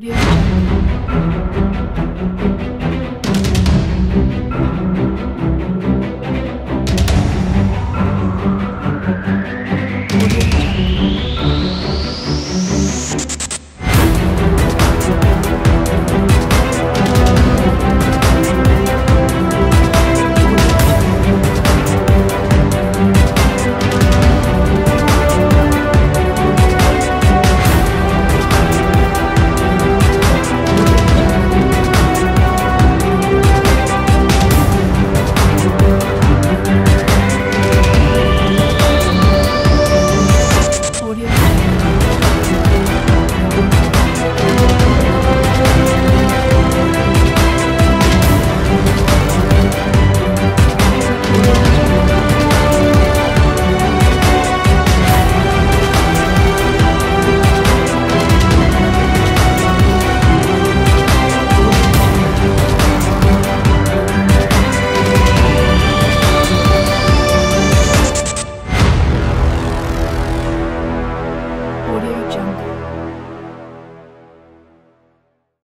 Audio Jungle.